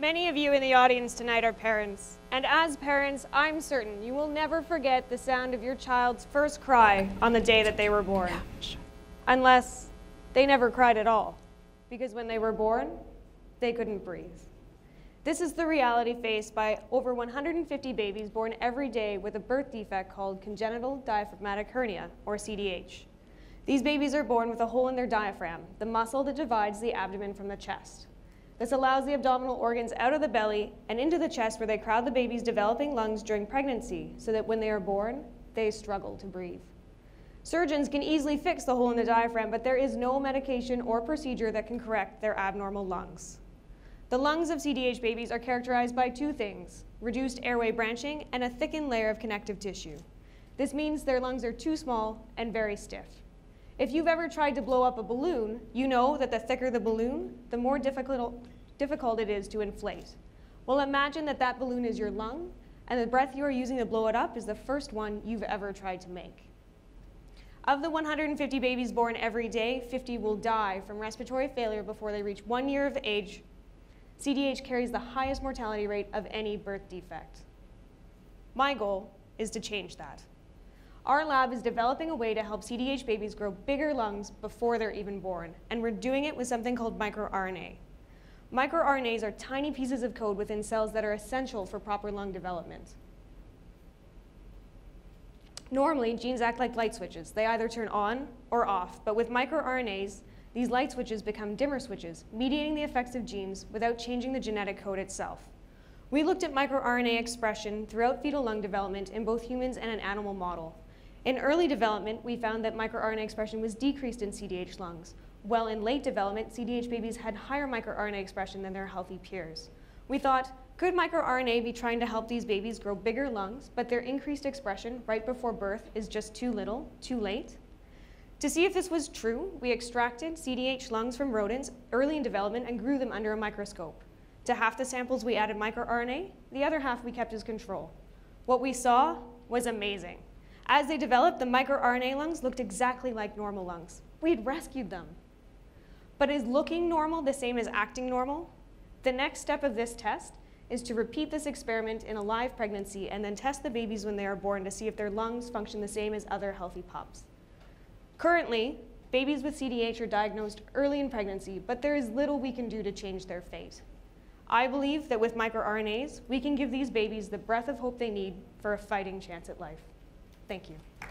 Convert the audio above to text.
Many of you in the audience tonight are parents, and as parents, I'm certain you will never forget the sound of your child's first cry on the day that they were born. Unless they never cried at all, because when they were born, they couldn't breathe. This is the reality faced by over 150 babies born every day with a birth defect called congenital diaphragmatic hernia, or CDH. These babies are born with a hole in their diaphragm, the muscle that divides the abdomen from the chest. This allows the abdominal organs out of the belly and into the chest where they crowd the baby's developing lungs during pregnancy so that when they are born, they struggle to breathe. Surgeons can easily fix the hole in the diaphragm, but there is no medication or procedure that can correct their abnormal lungs. The lungs of CDH babies are characterized by two things, reduced airway branching and a thickened layer of connective tissue. This means their lungs are too small and very stiff. If you've ever tried to blow up a balloon, you know that the thicker the balloon, the more difficult, difficult it is to inflate. Well, imagine that that balloon is your lung, and the breath you are using to blow it up is the first one you've ever tried to make. Of the 150 babies born every day, 50 will die from respiratory failure before they reach one year of age CDH carries the highest mortality rate of any birth defect. My goal is to change that. Our lab is developing a way to help CDH babies grow bigger lungs before they're even born, and we're doing it with something called microRNA. MicroRNAs are tiny pieces of code within cells that are essential for proper lung development. Normally, genes act like light switches. They either turn on or off, but with microRNAs, these light switches become dimmer switches, mediating the effects of genes without changing the genetic code itself. We looked at microRNA expression throughout fetal lung development in both humans and an animal model. In early development, we found that microRNA expression was decreased in CDH lungs, while in late development, CDH babies had higher microRNA expression than their healthy peers. We thought, could microRNA be trying to help these babies grow bigger lungs, but their increased expression right before birth is just too little, too late? To see if this was true, we extracted CDH lungs from rodents early in development and grew them under a microscope. To half the samples, we added microRNA. The other half we kept as control. What we saw was amazing. As they developed, the microRNA lungs looked exactly like normal lungs. We had rescued them. But is looking normal the same as acting normal? The next step of this test is to repeat this experiment in a live pregnancy and then test the babies when they are born to see if their lungs function the same as other healthy pups. Currently, babies with CDH are diagnosed early in pregnancy, but there is little we can do to change their fate. I believe that with microRNAs, we can give these babies the breath of hope they need for a fighting chance at life. Thank you.